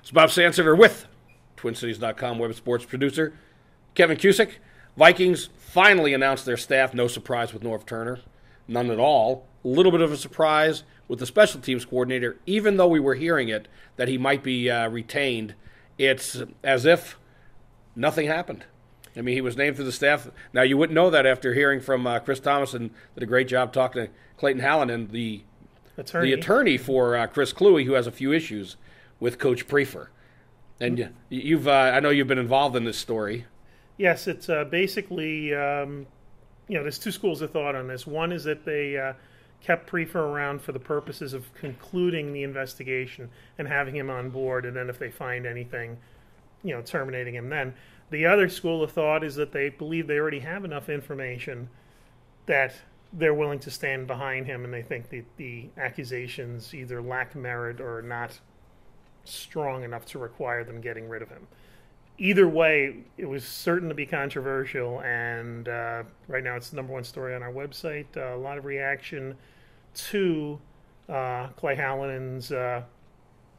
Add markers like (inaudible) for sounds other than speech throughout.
It's Bob Sansevere with TwinCities.com web sports producer Kevin Cusick. Vikings finally announced their staff. No surprise with Norv Turner. None at all. A little bit of a surprise with the special teams coordinator, even though we were hearing it that he might be uh, retained. It's as if nothing happened. I mean, he was named to the staff. Now, you wouldn't know that after hearing from uh, Chris Tomasson did a great job talking to Clayton Halunen, the Attorney. the attorney for uh, Chris Kluwe, who has a few issues with Coach Priefer. And you've, uh, I know you've been involved in this story. Yes, it's uh, basically, um, you know, there's two schools of thought on this. One is that they uh, kept Priefer around for the purposes of concluding the investigation and having him on board, and then if they find anything, you know, terminating him then. The other school of thought is that they believe they already have enough information that they're willing to stand behind him, and they think that the accusations either lack merit or not strong enough to require them getting rid of him either way, it was certain to be controversial, and uh, right now it's the number one story on our website. Uh, a lot of reaction to uh, Clay Halunen's uh,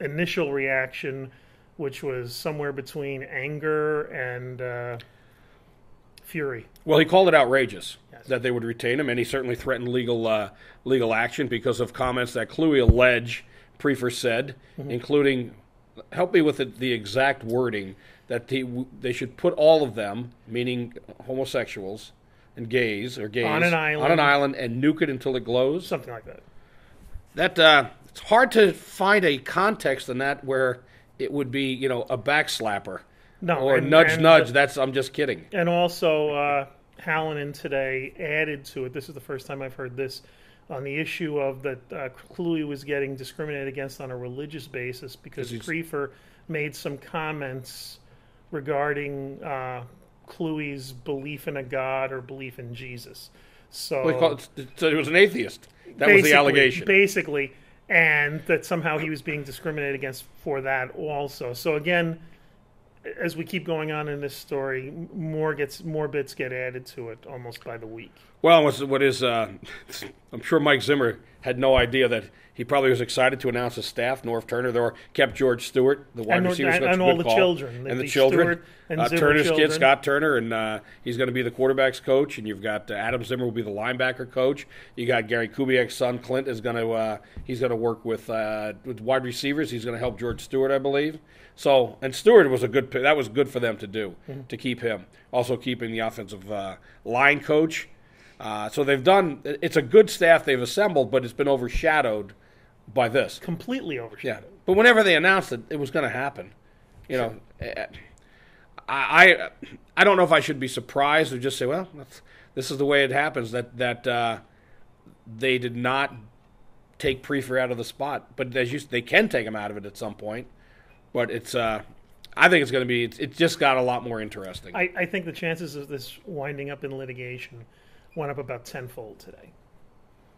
initial reaction, which was somewhere between anger and uh, fury. Well, he called it outrageous that they would retain him, and he certainly threatened legal uh, legal action because of comments that Kluwe allege Priefer said, including, help me with the, the exact wording, that he, they should put all of them, meaning homosexuals and gays or gays, On an island. on an island and nuke it until it glows. Something like that. That uh, it's hard to find a context in that where it would be, you know, a backslapper No, or and- nudge and- nudge. That's I'm just kidding. And also, uh, Halunen today added to it. This is the first time I've heard this on the issue of that uh, Kluwe was getting discriminated against on a religious basis because Priefer made some comments regarding uh, Kluwe's belief in a God or belief in Jesus. So Well, so he was an atheist. That was the allegation. Basically, and that somehow he was being discriminated against for that also. So again, as we keep going on in this story, more gets more bits get added to it almost by the week. Well, what is, uh, (laughs) I'm sure Mike Zimmer had no idea that he probably was excited to announce his staff, Norv Turner, there kept George Stewart, the wide And- receiver, and- and all the call. children, and the, the children, Stewart and uh, Turner's children. kid, Scott Turner, and uh, he's going to be the quarterbacks coach, and you've got uh, Adam Zimmer will be the linebacker coach. You got Gary Kubiak's son, Klint, is going to uh, he's going to work with uh, with wide receivers. He's going to help George Stewart, I believe. So, and Stewart was a good that was good for them to do Mm-hmm. to keep him. Also keeping the offensive uh, line coach. Uh, so they've done. It's a good staff they've assembled, but it's been overshadowed by this. Completely overshadowed. Yeah, but whenever they announced it, it was going to happen. You know, eh, I, I I don't know if I should be surprised or just say, well, that's, this is the way it happens. That that uh, they did not take Priefer out of the spot, but as you, they can take him out of it at some point. But it's, uh, I think it's going to be. It's, it just got a lot more interesting. I, I think the chances of this winding up in litigation went up about tenfold today.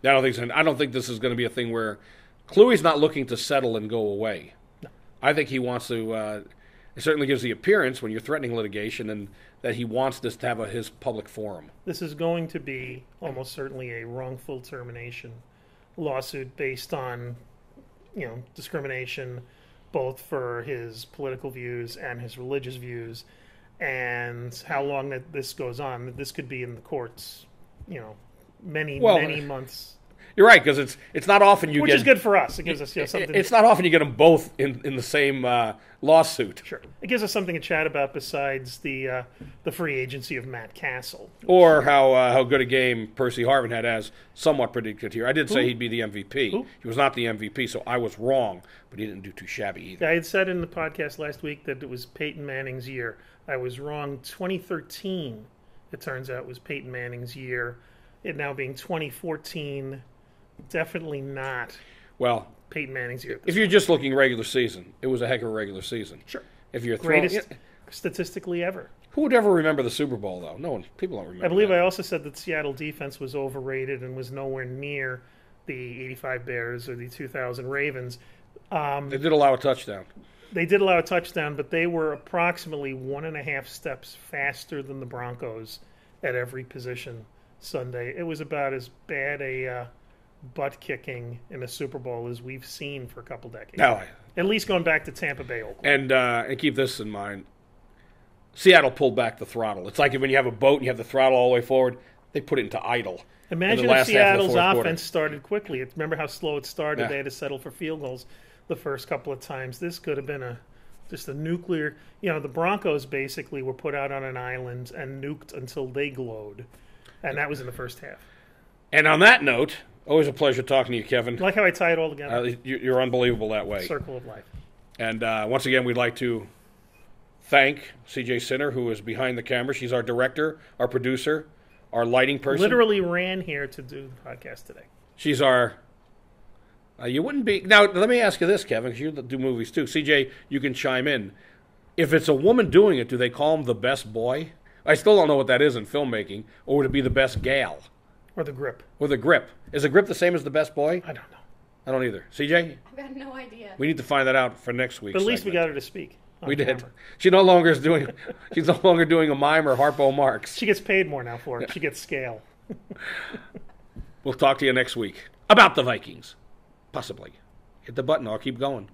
I don't think so. I don't think this is going to be a thing where Kluwe's not looking to settle and go away. No. I think he wants to. Uh, it certainly gives the appearance when you're threatening litigation and that he wants this to have a, his public forum. This is going to be almost certainly a wrongful termination lawsuit based on, you know, discrimination, both for his political views and his religious views, and how long that this goes on. This could be in the courts, you know, many Well, many months, You're right because it's it's not often you which get. is good for us. It gives us you know, something. It's not often you get them both in, in the same uh, lawsuit. Sure, it gives us something to chat about besides the uh, the free agency of Matt Cassel. Or how uh, how good a game Percy Harvin had as somewhat predicted here. I did say he'd be the MVP. Who? He was not the MVP, so I was wrong, but he didn't do too shabby either. I had said in the podcast last week that it was Peyton Manning's year. I was wrong. 2013, it turns out, was Peyton Manning's year. It now being 2014, definitely not Well, Peyton Manning's year. if you're just looking regular season, it was a heck of a regular season. Sure. If you're throwing, Greatest statistically ever. who would ever remember the Super Bowl though? No one. People don't remember. I believe that. I also said that Seattle defense was overrated and was nowhere near the 85 Bears or the 2000 Ravens. they did allow a touchdown. They did allow a touchdown, but they were approximately one and a half steps faster than the Broncos at every position Sunday. It was about as bad a uh, butt kicking in a Super Bowl as we've seen for a couple decades. No, At least going back to Tampa Bay, Oakland. And uh, and keep this in mind. Seattle pulled back the throttle. It's like when you have a boat and you have the throttle all the way forward. They put it into idle. in Imagine if of the Seattle's quarter. offense started quickly. Remember how slow it started? Yeah. They had to settle for field goals the first couple of times. This could have been a just a nuclear. You know, the Broncos basically were put out on an island and nuked until they glowed, and that was in the first half. And on that note, always a pleasure talking to you, Kevin. Like how I tie it all together. Uh, you- you're unbelievable that way. Circle of life. And uh, once again, we'd like to thank CJ Sinner, who is behind the camera. She's our director, our producer, our lighting person. Literally ran here to do the podcast today. She's our. Uh, you wouldn't be now. Let me ask you this, Kevin, because you do movies too. CJ, you can chime in. If it's a woman doing it, do they call him the best boy? I still don't know what that is in filmmaking, or would it be the best gal Or the grip. or the grip? Is the grip the same as the best boy? I don't know. I don't either. CJ, I've got no idea. we need to find that out for next week. But at least we got her to speak. We did. camera. She no longer is doing. (laughs) She's no longer doing a mime or Harpo Marx. She gets paid more now for it. She gets scale. We'll talk to you next week about the Vikings. Possibly. Hit the button. I'll keep going.